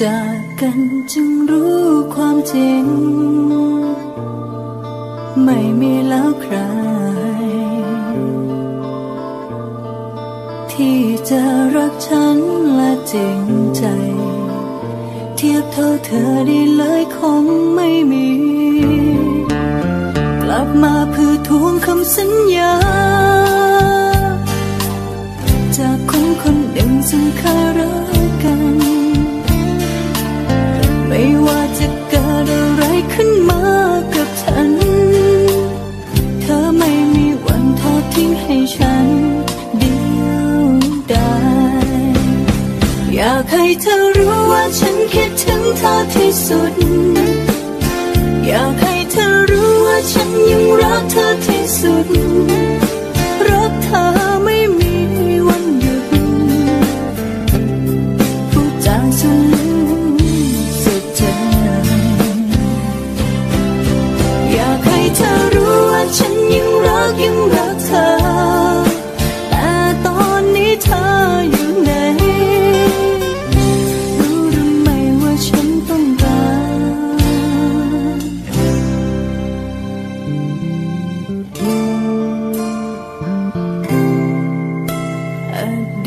จากกันจึงรู้ความจริง ไม่มีแล้วใคร ที่จะรักฉันและจริงใจ เทียบเท่าเธอได้เลยคงไม่มี กลับมาเพื่อทวงคำสัญญา จากคนคนหนึ่งซึ่งเคยรักกัน ฉันเดียวดายอยากให้เธอรู้ว่าฉันคิดถึงเธอที่สุด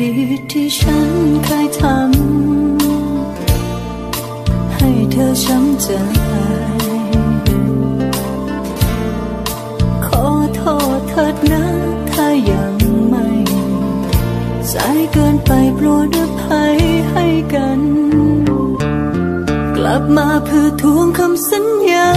ดีที่ฉันเคยทำให้เธอช้ำใจขอโทษเถิดนะถ้ายังไม่สายเกินไปโปรดอภัยให้กัน กลับมาเพื่อทวงคำสัญญา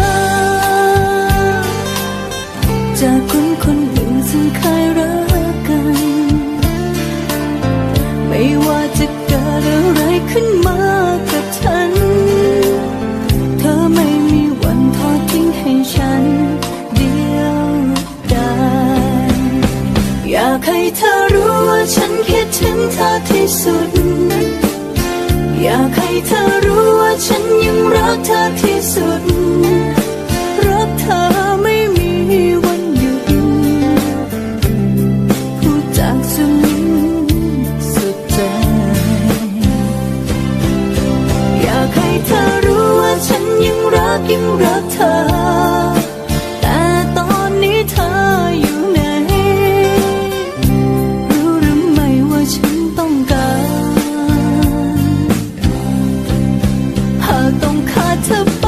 ฉันคิดถึงเธอที่สุด อยากให้เธอรู้ว่าฉันยังรักเธอที่สุด รักเธอ to